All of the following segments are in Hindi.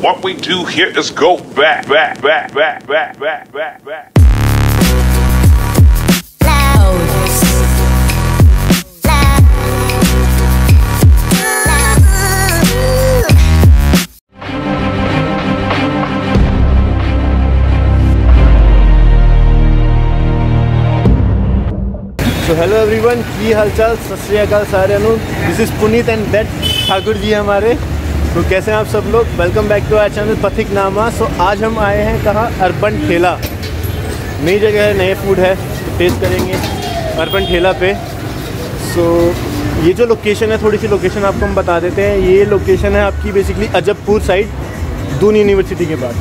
What we do here is go back, back, back, back, back, back, back, back. So hello everyone की हालचाल सत श्रीकाल सारे this is Puneet and that हमारे तो कैसे हैं आप सब लोग? Welcome back to our channel Pathiknama so आज हम आए हैं कहाँ? अर्बन ठेला। नई जगह है, नए फ़ूड है तो टेस्ट करेंगे अर्बन ठेला पे। सो ये जो लोकेशन है, थोड़ी सी लोकेशन आपको हम बता देते हैं। ये लोकेशन है आपकी basically Ajabpur side Doon university के पास।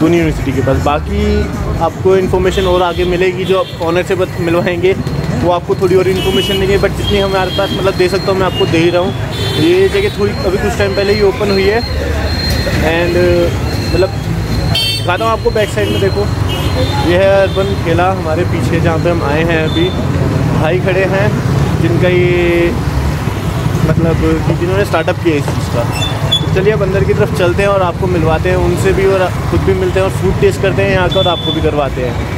दून यूनिवर्सिटी के पास। बाकी आपको इन्फॉर्मेशन और आगे मिलेगी, जो आप ऑनर से मिलवाएँगे, वो आपको थोड़ी और इन्फॉर्मेशन देंगे। बट जितनी हमारे पास मतलब दे सकता हूँ, मैं आपको दे ही रहा हूँ। ये जगह थोड़ी अभी कुछ टाइम पहले ही ओपन हुई है। एंड मतलब दिखाता हूँ आपको बैक साइड में देखो। ये है अर्बन ठेला हमारे पीछे जहाँ पे हम आए हैं अभी। भाई खड़े हैं, जिनका ये मतलब कि जिन्होंने स्टार्टअप किया इस चीज़ का। तो चलिए अब अंदर की तरफ़ चलते हैं और आपको मिलवाते हैं, उनसे भी और खुद भी मिलते हैं और फ़ूड टेस्ट करते हैं यहाँ का और आपको भी करवाते हैं।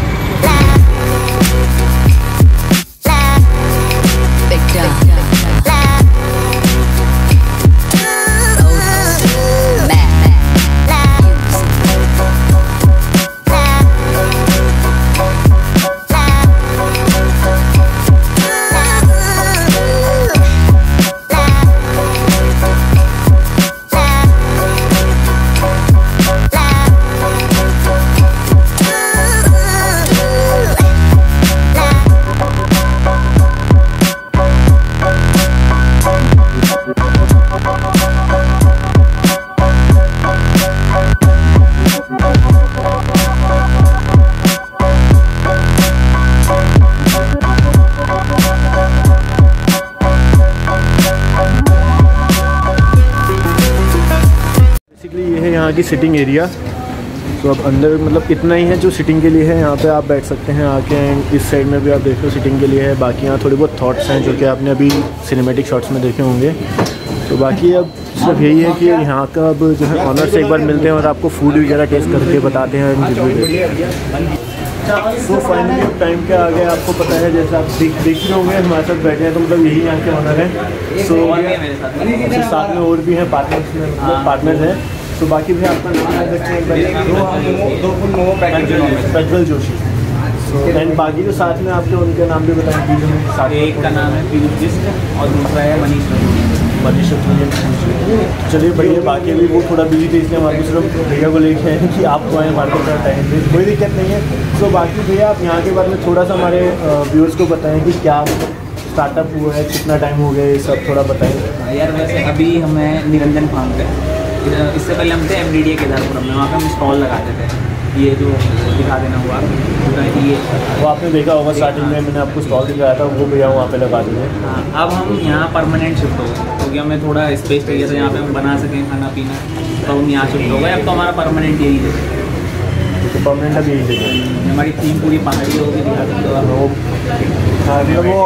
की सिटिंग एरिया तो अब अंदर मतलब इतना ही है जो सिटिंग के लिए है। यहाँ पे आप बैठ सकते हैं आके इस साइड में भी आप देख लो सिटिंग के लिए है। बाकी यहाँ थोड़ी बहुत थॉट्स हैं जो कि आपने अभी सिनेमेटिक शॉट्स में देखे होंगे। तो बाकी अब सब यही है कि यहाँ का अब जो है ऑनर से एक बार मिलते हैं और आपको फ़ूड वगैरह टेस्ट करके बताते हैं देते हैं। तो फाइनली टाइम के आगे आपको पता है जैसे आप देख देख रहे होंगे हमारे साथ बैठे हैं तो मतलब यही यहाँ के ऑनर हैं। सो साथ में और भी हैं पार्टनर्स मतलब पार्टनर्स हैं। तो बाकी भी आपका नाम याद रखते हैं दो फुल मोमो प्रज्वल जोशी एंड बाकी जो साथ में आपके उनके नाम भी बताएँ प्लीज़ साथ एक का नाम है पीयूष बिस्ट और दूसरा है मनीष मनीष चलिए भैया बाकी अभी वो थोड़ा बिज़ी थे इसलिए हमारे को सिर्फ़ भैया को लेके आए कि आप तो आए हमारे को थोड़ा टाइम पे कोई दिक्कत नहीं है। सो बाकी भैया आप यहाँ के बारे में थोड़ा सा हमारे व्यूअर्स को बताएँ कि क्या स्टार्टअप हुआ है कितना टाइम हो गया ये सब थोड़ा बताएँ। यार वैसे अभी हमें निरंजन फार्म इधर- इससे पहले हम थे एम डी डी केदारपुरम में वहाँ पे हम स्टॉल लगाते थे। ये जो दिखा देना हुआ पूरा ये वो आपने देखा होगा स्टार्टिंग में मैंने आपको स्टॉल दिखाया था वो भैया वहाँ पे लगा देते हाँ अब हम यहाँ परमानेंट शिफ्ट हो गए क्योंकि हमें थोड़ा स्पेस चाहिए था यहाँ पे हम बना सकें खाना पीना तो हम यहाँ शिफ्ट हो गए। अब तो हमारा परमानेंट यही है। तो परमानेंट अभी यही जगह हमारी थीम पूरी पहाड़ी होगी दिखा सकते हो आप। वो हाँ वो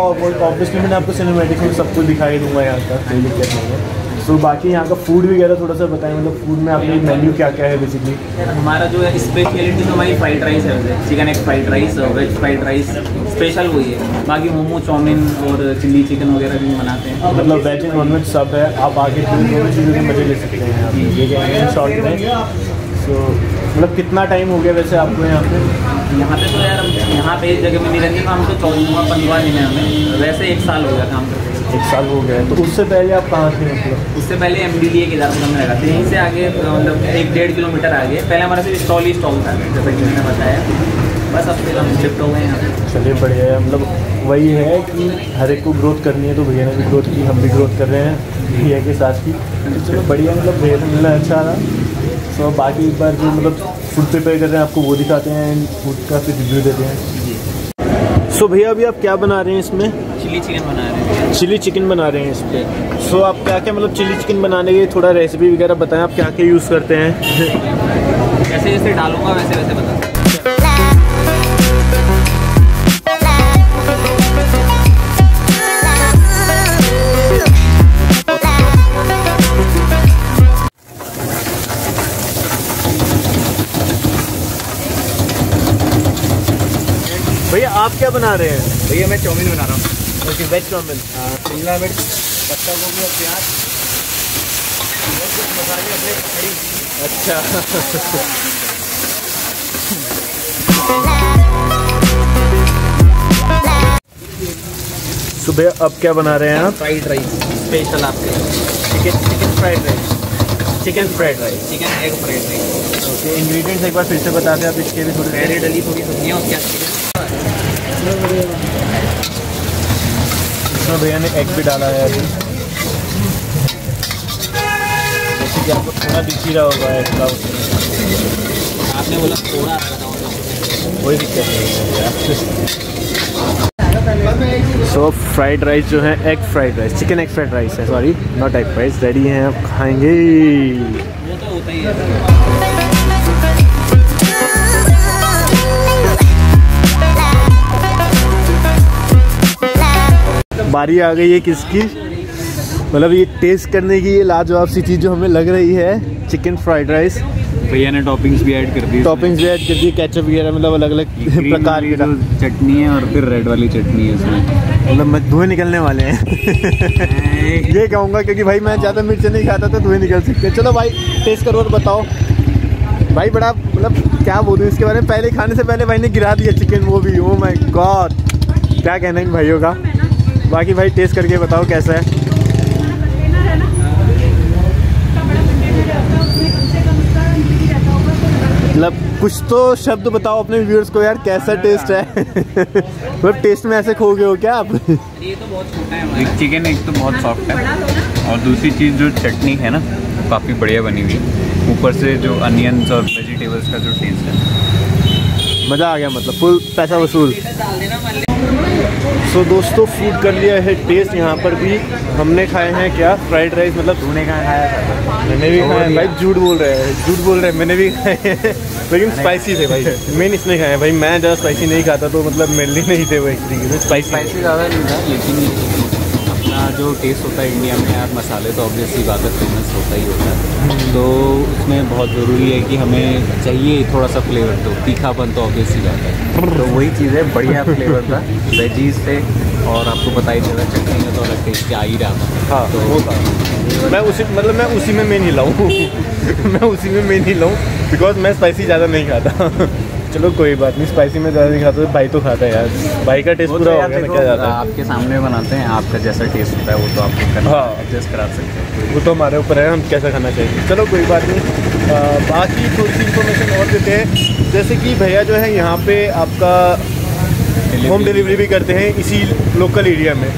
ऑब्वियसली मैंने आपको सिनेमेटिक सब कुछ दिखाई दूँगा यहाँ का कोई दिक्कत नहीं है। सो बाकी यहाँ का फ़ूड वगैरह थोड़ा सा बताएँ मतलब फ़ूड में आपने मेन्यू क्या क्या है बेसिकली हमारा जो है स्पेशलिटी तो हमारी फ्राइड राइस है chicken egg fried rice veg fried rice special वही है। बाकी मोमो चाउमीन और चिल्ली चिकन वगैरह भी बनाते हैं। मतलब वेज एंड नॉनवेज सब है आप आगे दोनों चीज़ों के मज़े ले सकते हैं ये शॉर्ट में सो मतलब कितना टाइम हो गया वैसे आपको यहाँ पे? यहाँ पे तो यार यहाँ पे इस जगह में नहीं निरंजन हम तो चौदह पंद्रह दिन है हमें। वैसे एक साल हो गया काम करते। एक साल हो गया है तो उससे पहले आप कहाँ थे मतलब? उससे पहले M D D A Kedarpuram में लगाते यहीं से आगे मतलब एक डेढ़ किलोमीटर आगे। पहले हमारा सिर्फ़ स्टॉल ही स्टॉल था जैसे कि मैंने बताया। बस अब फिर हम शिफ्ट हो गए यहाँ चलिए बढ़िया है। मतलब वही है कि हर एक को ग्रोथ करनी है तो भैया ने भी ग्रोथ की हम भी ग्रोथ कर रहे हैं भैया के साथ ही तो चलो बढ़िया मतलब भैया से मिलना अच्छा रहा। सो बाकी एक बार जो मतलब फ़ूड प्रिपेयर कर रहे हैं आपको वो दिखाते हैं फ़ूड का फिर रिव्यू देते हैं। सो भैया अभी आप क्या बना रहे हैं इसमें? चिली चिकन बना रहे हैं। चिली चिकन बना रहे हैं इस पर सो आप क्या क्या मतलब चिली चिकन बनाने के थोड़ा रेसिपी वगैरह बताएँ आप क्या क्या यूज़ करते हैं? जैसे जैसे डालूँगा वैसे वैसे बता। भैया आप क्या बना रहे हैं? भैया मैं चाउमीन बना रहा हूँ। ओके वेज चाउमिन शिमला मिर्च पत्ता गोभी और प्याज। और कुछ मसाले अपने खड़ी अच्छा। सुबह अब क्या बना रहे हैं आप? फ्राइड राइस स्पेशल आपके chicken chicken fried rice chicken fried rice chicken egg fried rice okay ingredients एक बार फिर से बता दें आप इसके भी थोड़े डली थोड़ी सब्ज़ियाँ उसके बाद चिकन इसमें भैया ने एग भी डाला है अभी। जैसे कि आपको थोड़ा दिख ही रहा होगा का उसमें आपने बोला थोड़ा कोई दिक्कत नहीं सो फ्राइड राइस जो है egg fried rice chicken egg fried rice है sorry not egg fries ready हैं आप खाएँगे। वो तो होता ही है। बारी आ गई है किसकी? मतलब ये टेस्ट करने की ये लाजवाब सी चीज़ जो हमें लग रही है चिकन फ्राइड राइस भैया ने टॉपिंग्स भी ऐड कर दी। टॉपिंग्स भी ऐड कर दी केचप वगैरह मतलब अलग अलग प्रकार की चटनी है और फिर रेड वाली चटनी है इसमें मतलब मैं धुएँ निकलने वाले हैं। ये कहूँगा क्योंकि भाई मैं ज़्यादा मिर्च नहीं खाता तो धुएँ निकल सकते चलो भाई टेस्ट करो और बताओ। भाई बड़ा मतलब क्या बोलूँ इसके बारे में पहले खाने से पहले भाई ने गिरा दिया चिकन वो भी। ओ माय गॉड क्या कहना है इन भाइयों का? बाकी भाई टेस्ट करके बताओ कैसा है। मतलब कुछ तो शब्द बताओ अपने व्यूअर्स को यार कैसा टेस्ट है। मतलब टेस्ट में ऐसे खो गए हो क्या आप? ये तो बहुत छोटा है एक चिकन एक तो बहुत सॉफ्ट है। और दूसरी चीज़ जो चटनी है ना काफ़ी बढ़िया बनी हुई है। ऊपर से जो अनियंस और वेजिटेबल्स का जो टेस्ट है। मज़ा आ गया मतलब फुल पैसा वसूल। डाल so, सो दोस्तों फ़ूड कर लिया है टेस्ट यहाँ पर भी हमने खाए हैं क्या? फ्राइड राइस मतलब तूने कहाँ खाया था? मैंने भी खाया हैं। भाई झूठ बोल रहे हैं। झूठ बोल रहे हैं। मैंने भी खाए हैं। लेकिन स्पाइसी थे भाई। मैंने इसने खाए हैं। भाई मैं ज़्यादा स्पाइसी नहीं खाता तो मतलब मेरे लिए नहीं थे वो एक तरीके स्पाइसी ज़्यादा नहीं था लेकिन जो टेस्ट होता है इंडिया में यार मसाले तो ऑब्वियसली बात है फ़ेमस होता ही होता है। तो उसमें बहुत ज़रूरी है कि हमें चाहिए थोड़ा सा फ्लेवर तो तीखापन तो ऑब्वियसली बात है। तो वही चीज़ है बढ़िया फ्लेवर था वेजीज थे और आपको पता ही चला चटनी में तो अलग टेस्ट आ ही रहा था। हाँ तो वो था। मैं उसी मतलब मैं उसी में मैं नहीं लाऊँ। मैं उसी में मैं नहीं लाऊँ बिकॉज़ मैं स्पाइसी ज़्यादा नहीं खाता। चलो कोई बात नहीं स्पाइसी में ज़्यादा नहीं खाता तो भाई तो खाता है यार। भाई का टेस्ट तो पूरा हो गया क्या जाता है आपके सामने बनाते हैं आपका जैसा टेस्ट होता है वो तो आपको करना हाँ। एडजस्ट करा सकते हैं। वो तो हमारे ऊपर है हम कैसा खाना चाहिए? चलो कोई बात नहीं आ, बाकी थोड़ी सी इन्फॉर्मेशन और देते हैं। जैसे कि भैया जो है यहाँ पे आपका होम डिलीवरी भी करते हैं इसी लोकल एरिया में।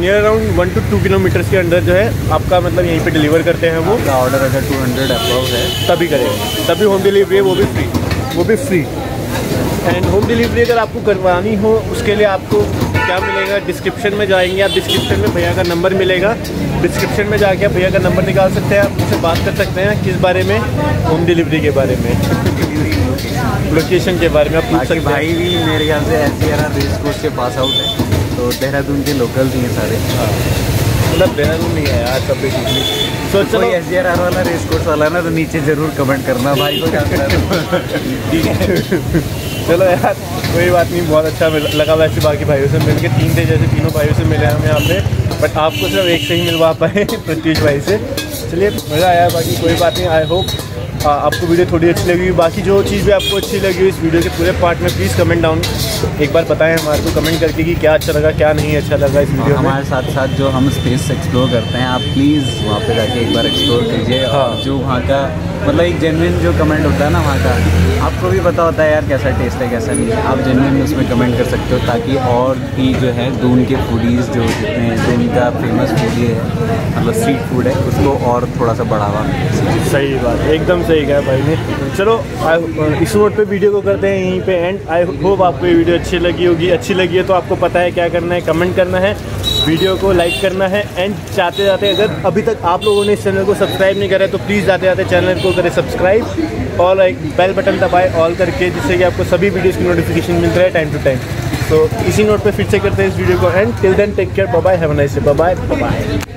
Near around one two two kilometres के अंदर जो है आपका मतलब यहीं पे डिलीवर करते हैं वो। ऑर्डर अगर टू हंड्रेड है तभी करेंगे। तभी होम डिलीवरी है वो भी फ्री वो भी फ्री एंड होम डिलीवरी अगर आपको करवानी हो उसके लिए आपको क्या मिलेगा? डिस्क्रिप्शन में जाएँगे आप। डिस्क्रिप्शन में भैया का नंबर मिलेगा। डिस्क्रिप्शन में जाके आप भैया का नंबर निकाल सकते हैं। आप मुझसे बात कर सकते हैं किस बारे में? होम डिलीवरी के बारे में। लोकेशन के बारे में आप पूछ सकते हैं। भाई भी मेरे ख्याल से S C R R race course के पास आउट है। तो देहरादून के लोकल ही हैं सारे। मतलब देहरादून नहीं है यार सब सो चलो। एस सी आर वाला रेस कोर्स वाला ना तो नीचे ज़रूर कमेंट करना भाई को क्या ठीक है। चलो यार, कोई बात नहीं, बहुत अच्छा मिल- लगा वैसे बाकी भाइयों से मिलके, तीन थे जैसे तीनों भाइयों से मिले हम यहाँ पे बट आपको सिर्फ़ एक से ही मिलवा पाए प्रत्युष भाई से। चलिए, मज़ा आया बाकी, कोई बात नहीं आई होप आपको वीडियो थोड़ी अच्छी लगी हुई बाकी जो चीज़ भी आपको अच्छी लगी हुई इस वीडियो के पूरे पार्ट में प्लीज़ कमेंट डाउन एक बार बताएँ हमारे को कमेंट करके कि क्या अच्छा लगा क्या नहीं अच्छा लगा इस वीडियो हमारे साथ साथ जो हम स्पेस एक्सप्लोर करते हैं आप प्लीज़ वहाँ पे जाके एक बार एक्सप्लोर कीजिए। हाँ। जो वहाँ का मतलब एक जेनविन जो कमेंट होता है ना वहाँ का आपको भी पता होता है यार कैसा टेस्ट है कैसा नहीं है। आप जेनविन उसमें कमेंट कर सकते हो ताकि और भी जो है दून के फूडीज़ जो जितने दून का फ़ेमस फ़ूड है मतलब स्ट्रीट फ़ूड है उसको और थोड़ा सा बढ़ावा सही बात एकदम सही कहा भाई ने। चलो, I- इस नोट पे वीडियो को करते हैं, यहीं पे एंड आई होप आपको ये वीडियो अच्छी लगी होगी। अच्छी लगी है तो आपको पता है क्या करना है कमेंट करना है वीडियो को लाइक करना है एंड जाते जाते अगर अभी तक आप लोगों ने इस चैनल को सब्सक्राइब नहीं करा तो प्लीज़ जाते जाते चैनल को करें सब्सक्राइब और एक बेल बटन दबाए ऑल करके, जिससे कि आपको सभी वीडियोज़ की नोटिफिकेशन मिलता है टाइम टू टाइम तो इसी नोट पर फिर से करते हैं इस वीडियो को and till then take care bye have nice bye bye